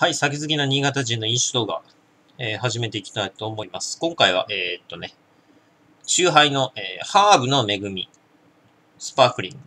はい、酒好きな新潟人の飲酒動画、えー始めていきたいと思います。今回は、えーっとね、酎ハイの、えーハーブの恵み、スパークリング。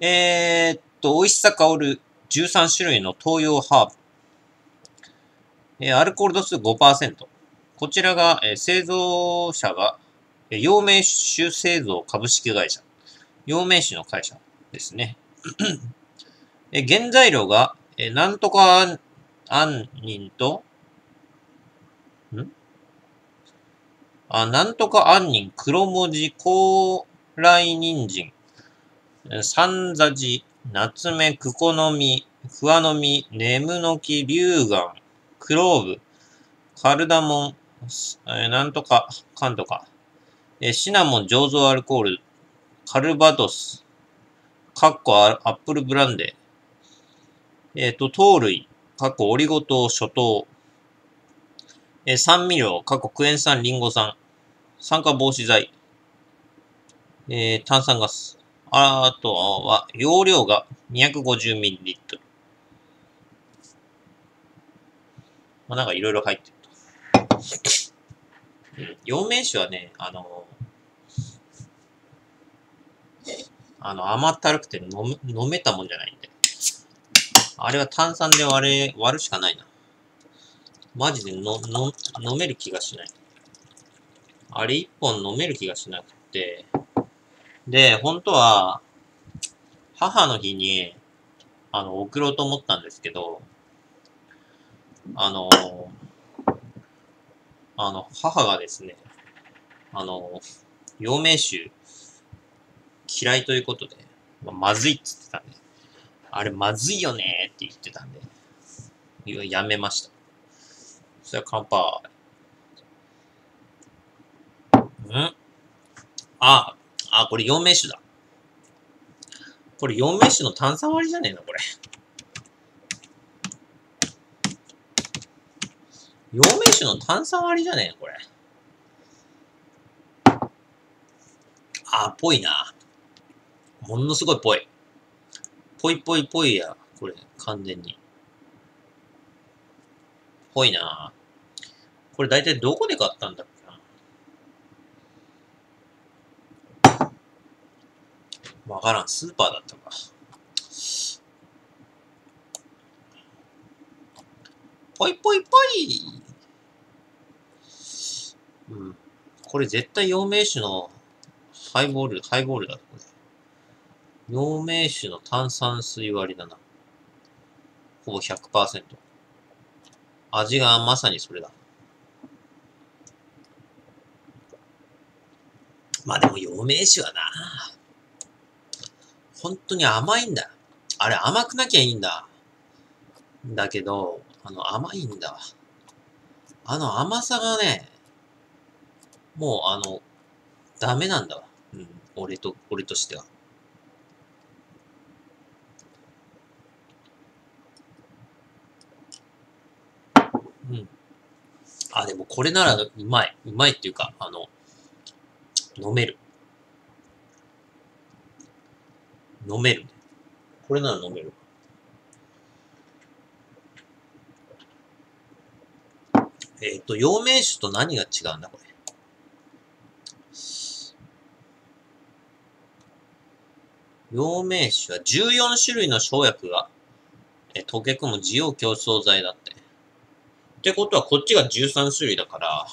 えーっと、美味しさ香る13種類の東洋ハーブ。えーアルコール度数5%。こちらが、えー製造者が、えー陽明酒製造株式会社。陽明酒の会社ですね。えー原材料が、えーなんとか杏杏仁と、ん？あ、なんとか杏仁、黒文字、高麗人参、三座地、夏目、クコの実、クワの実、ネムノキ、龍眼、クローブ、カルダモン、えーなんとか、かんとか、えーシナモン醸造アルコール、カルバドス、カッコアップルブランデー、えっ、と、糖類、過去オリゴ糖、諸糖、えー酸味料、過去クエン酸、リンゴ酸、酸化防止剤、えー炭酸ガス。あとは、容量が 250ml。まあ、なんかいろいろ入ってると。うん陽明酒はね、あのあの、甘ったるくて飲む飲めたもんじゃないんで。あれは炭酸で割れ、割るしかないな。マジでの、の、飲める気がしない。あれ一本飲める気がしなくて。で、本当は、母の日に、あの、送ろうと思ったんですけど、あの、あの、母がですね、あの、陽明酒嫌いということで、まあまずいっつってたんで、あれまずいよねって言ってたんで、やめました。それは乾杯。ん？あ、あ、これ陽明酒だ。これ陽明酒の炭酸割りじゃねえのこれ。陽明酒の炭酸割りじゃねえのこれ。あ、ぽいな。ものすごいぽい。ぽいぽいぽいや、これ、完全に。ぽいなこれ大体どこで買ったんだっけなわからん。スーパーだったか。ぽいぽいぽいうん。これ絶対陽明酒のハイボール、ハイボールだ。これ陽明酒の炭酸水割りだな。ほぼ100%。味がまさにそれだ。まあでも陽明酒はな。本当に甘いんだ。あれ甘くなきゃいいんだ。だけど、あの甘いんだ。あの甘さがね、もうあの、ダメなんだわ。うん、俺と、俺としては。うん。あ、でもこれならうまい。うまいっていうか、あの、飲める。飲めるね。これなら飲める。えっ、と、陽明酒と何が違うんだ、これ？陽明酒は14種類の生薬が、え溶け込む滋養強壮剤だって。ってことは、こっちが13種類だから、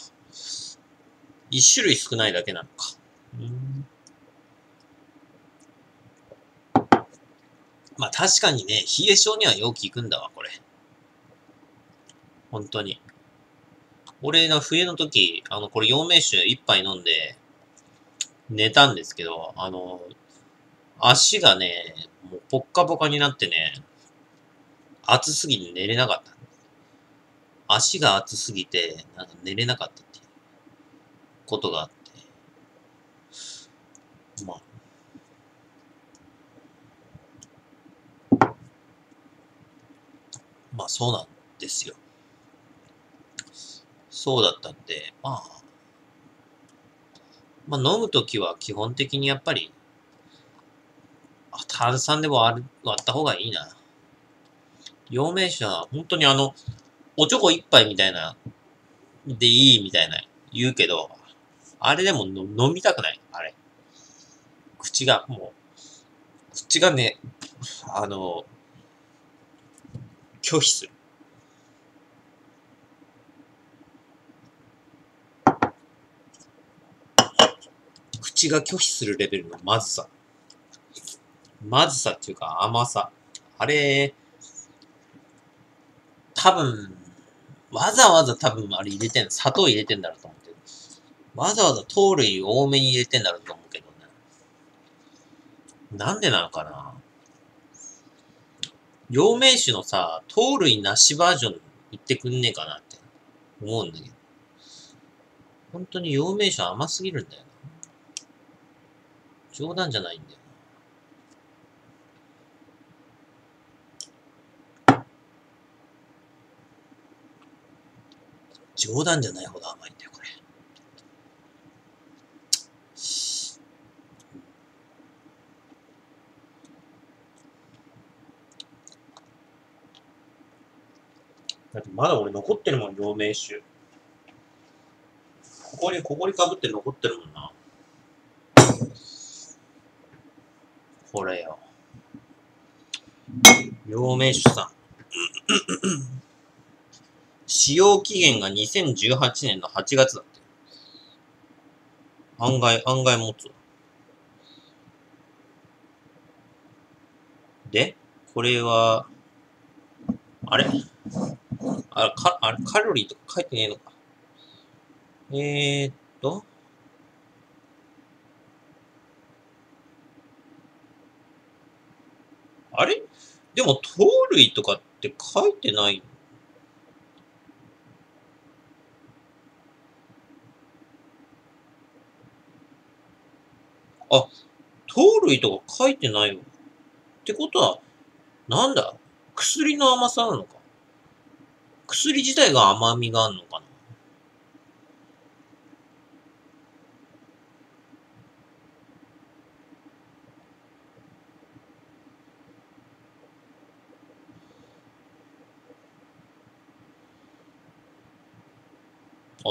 1種類少ないだけなのか。まあ確かにね、冷え性にはよく効くんだわ、これ。本当に。俺の冬の時、あの、これ陽明酒一杯飲んで、寝たんですけど、あの、足がね、もうポッカポカになってね、暑すぎて寝れなかった。足が熱すぎて、なんか寝れなかったっていうことがあって。まあ。まあそうなんですよ。そうだったんで、まあ。まあ飲むときは基本的にやっぱり、炭酸でも割る割った方がいいな。陽明酒は本当にあの、おちょこ一杯みたいな、でいいみたいな言うけど、あれでも飲みたくない、あれ。口が、もう、口がね、あの、拒否する。口が拒否するレベルのまずさ。まずさっていうか甘さ。あれ、多分、わざわざ多分あれ入れてんの、砂糖入れてんだろうと思ってる。わざわざ糖類多めに入れてんだろうと思うけどね。なんでなのかな陽明酒のさ、糖類なしバージョン言ってくんねえかなって思うんだけど。本当に陽明酒甘すぎるんだよな。冗談じゃないんだよ。冗談じゃないほど甘いんだよ、これ。だってまだ俺残ってるもん、陽明酒。ここに、ここにかぶって残ってるもんな。これよ。陽明酒さん。使用期限が2018年の8月だって。案外、案外持つわ。で、これは、あれ？あかあれ？カロリーとか書いてねえのか。えー、っと。あれ？でも、糖類とかって書いてないあ、糖類とか書いてないわ。ってことは、なんだ？薬の甘さなのか？薬自体が甘みがあるのかな？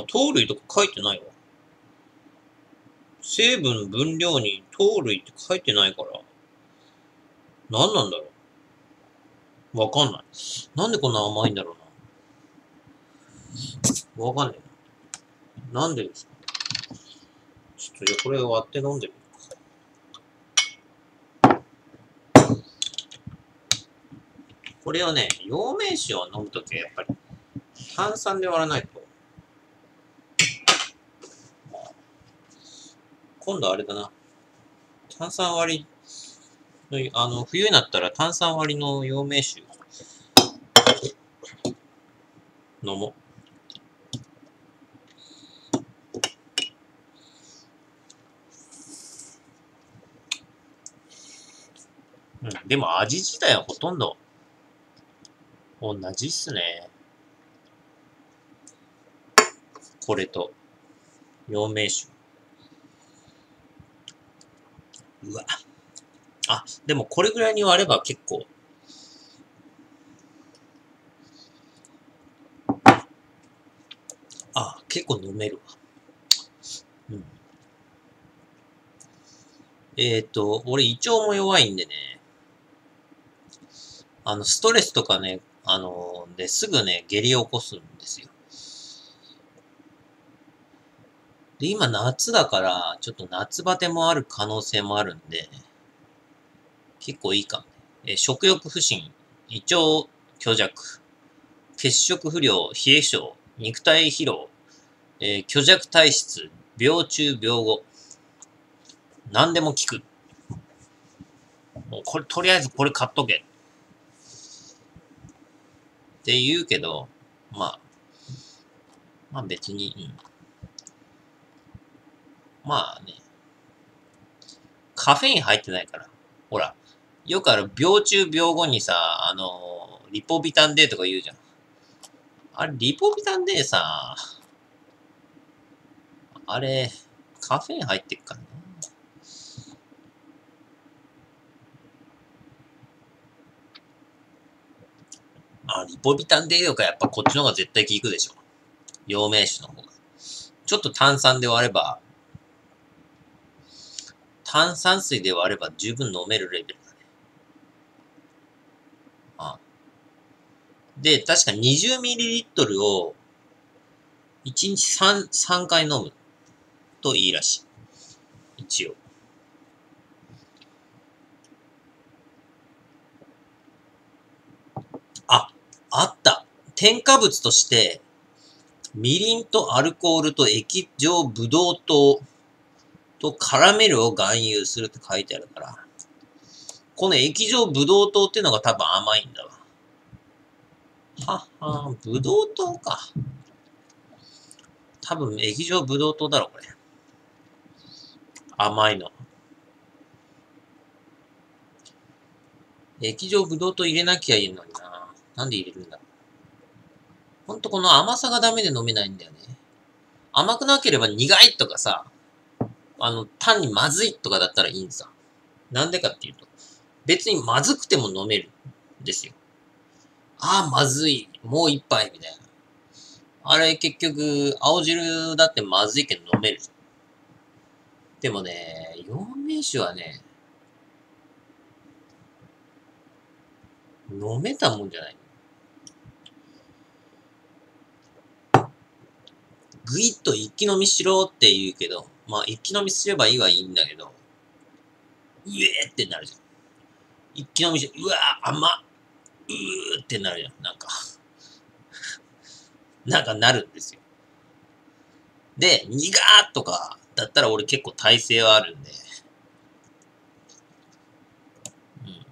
あ、糖類とか書いてないわ。成分分量に糖類って書いてないから、何なんだろう？わかんない。なんでこんな甘いんだろうな？わかんないな。んでですか？ちょっと、じゃこれ割って飲んでみるか。これはね、陽明酒を飲むときはやっぱり炭酸で割らないと今度あれだな。炭酸割りの、あの、冬になったら炭酸割りの陽明酒飲もう。うん、でも味自体はほとんど同じっすね。これと、陽明酒。うわ。あ、でもこれぐらいに割れば結構。あ、結構飲めるわ。うん。えっ、ー、と、俺胃腸も弱いんでね。あの、ストレスとかね、あの、ですぐね、下痢を起こすんですよ。で、今夏だから、ちょっと夏バテもある可能性もあるんで、結構いいかも。え食欲不振、胃腸虚弱、血色不良、冷え性、肉体疲労、えー、虚弱体質、病中病後。何でも効く。もうこれ、とりあえずこれ買っとけ。って言うけど、まあ、まあ別に、うん。まあね、カフェイン入ってないから。ほら、よくある病中病後にさ、あの、リポビタンデーとか言うじゃん。あれ、リポビタンデーさ、あれ、カフェイン入ってっからな。あ、リポビタンデーよかやっぱこっちの方が絶対効くでしょ。陽明酒の方が。ちょっと炭酸で割れば、炭酸水で割れば十分飲めるレベルだね。あで、確か 20ml を1日 3, 3回飲むといいらしい。一応。あ、あった。添加物として、みりんとアルコールと液状ブドウ糖とカラメルを含有するって書いてあるから、この液状ブドウ糖っていうのが多分甘いんだわ。ははブドウ糖か。多分液状ブドウ糖だろ、これ。甘いの。液状ブドウ糖入れなきゃいいのにな。なんで入れるんだほんとこの甘さがダメで飲めないんだよね。甘くなければ苦いとかさ、あの、単にまずいとかだったらいいんさ。なんでかっていうと、別にまずくても飲めるんですよ。ああ、まずい。もう一杯みたいな。あれ結局、青汁だってまずいけど飲めるじゃん。でもね、陽明酒はね、飲めたもんじゃない。ぐいっと一気飲みしろって言うけど、まあ一気飲みすればいいはいいんだけど、うえーってなるじゃん。一気飲みして、うわー甘っうーってなるじゃん。なんか なんかなるんですよ。で、苦ーとかだったら俺結構耐性はあるんで、うん。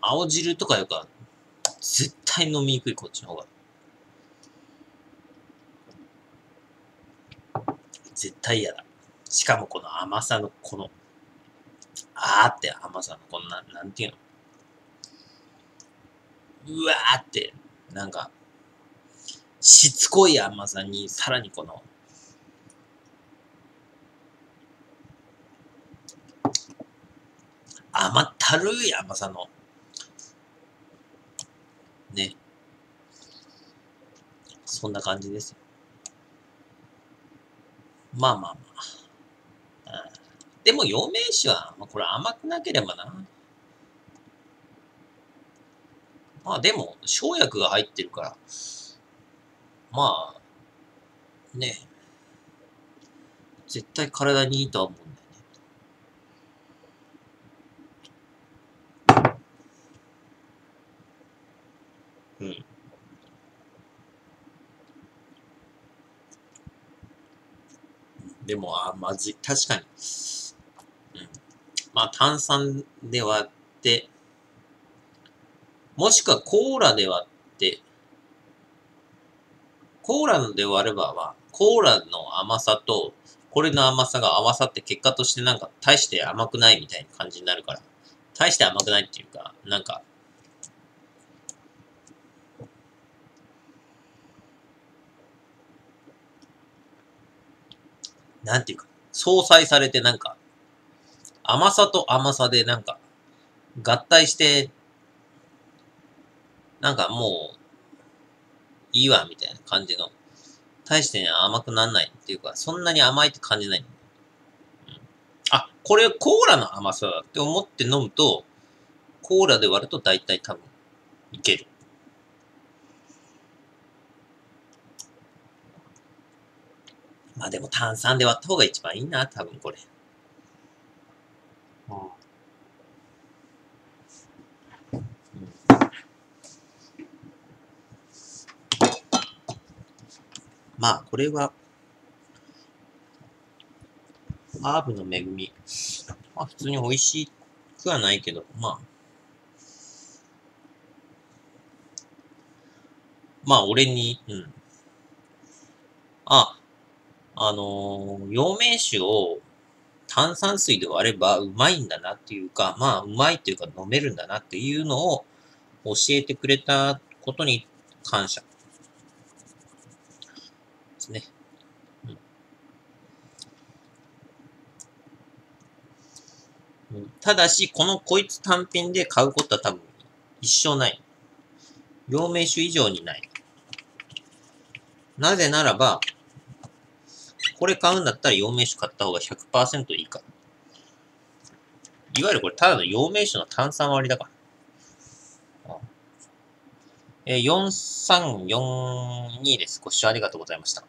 青汁とかよか、絶対飲みにくい、こっちの方が。絶対嫌だ。しかもこの甘さの、この、あーって甘さの、こんな、なんていうの？うわーって、なんか、しつこい甘さに、さらにこの、甘ったるい甘さの、ね。そんな感じですよ。まあまあまあ。でも、陽明酒は、まあ、これ甘くなければな。まあでも、生薬が入ってるから、まあ、ね、絶対体にいいとは思うんだよね。うん。でも、あ、まずい。確かに。うん。まあ、炭酸で割って、もしくはコーラで割って、コーラで割れば、まあ、コーラの甘さと、これの甘さが合わさって結果としてなんか大して甘くないみたいな感じになるから、大して甘くないっていうか、なんか、なんていうか、相殺されてなんか、甘さと甘さでなんか、合体して、なんかもう、いいわ、みたいな感じの。大してね、甘くなんないっていうか、そんなに甘いって感じない。うん、あ、これコーラの甘さだって思って飲むと、コーラで割ると大体多分、いける。まあでも炭酸で割った方が一番いいな、多分これ。まあ、これは、ハーブの恵み。まあ、普通に美味しくはないけど、まあ。まあ、俺に、うん。あ、あのー、陽明酒を炭酸水で割ればうまいんだなっていうか、まあ、うまいっていうか飲めるんだなっていうのを教えてくれたことに感謝。ですね。うん、ただし、このこいつ単品で買うことは多分一生ない。陽明酒以上にない。なぜならば、これ買うんだったら陽明酒買った方が100%いいか。いわゆるこれただの陽明酒の炭酸割りだから。えー、4342です。ご視聴ありがとうございました。